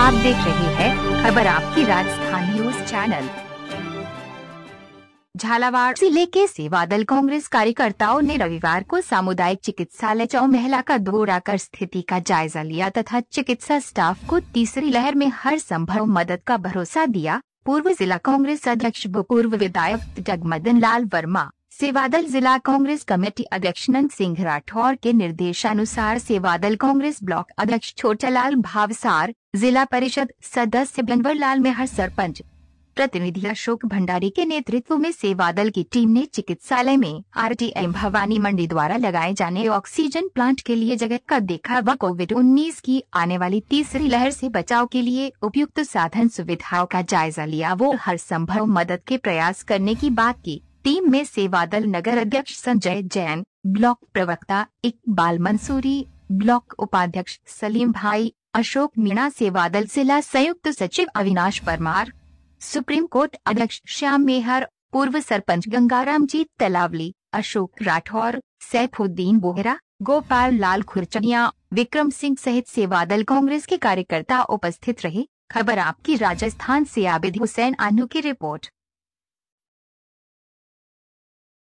आप देख रहे हैं खबर आपकी राजस्थान न्यूज़ चैनल। झालावाड़ ज़िले के सेवादल कांग्रेस कार्यकर्ताओं ने रविवार को सामुदायिक चिकित्सालय चौ महिला का दौरा कर स्थिति का जायजा लिया तथा चिकित्सा स्टाफ को तीसरी लहर में हर संभव मदद का भरोसा दिया। पूर्व जिला कांग्रेस अध्यक्ष पूर्व विधायक जगमदन लाल वर्मा, सेवादल जिला कांग्रेस कमेटी अध्यक्ष नंद सिंह राठौर के निर्देशानुसार सेवादल कांग्रेस ब्लॉक अध्यक्ष छोटालाल भावसार जिला परिषद सदस्य बनवर लाल मेहर सरपंच, प्रतिनिधि अशोक भंडारी के नेतृत्व में सेवा दल की टीम ने चिकित्सालय में आरटीएम भवानी मंडी द्वारा लगाए जाने ऑक्सीजन प्लांट के लिए जगह का देखा व कोविड 19 की आने वाली तीसरी लहर से बचाव के लिए उपयुक्त साधन सुविधाओं का जायजा लिया। वो हर संभव मदद के प्रयास करने की बात की। टीम में सेवा दल नगर अध्यक्ष संजय जैन, ब्लॉक प्रवक्ता इकबाल मंसूरी, ब्लॉक उपाध्यक्ष सलीम भाई अशोक मीणा सेवादल जिला संयुक्त सचिव अविनाश परमार, सुप्रीम कोर्ट अध्यक्ष श्याम मेहर, पूर्व सरपंच गंगाराम जी तलावली, अशोक राठौर, सैफुद्दीन बोहरा, गोपाल लाल खुरचनिया, विक्रम सिंह सहित सेवादल कांग्रेस के कार्यकर्ता उपस्थित रहे। खबर आपकी राजस्थान से आबिद हुसैन आनू की रिपोर्ट।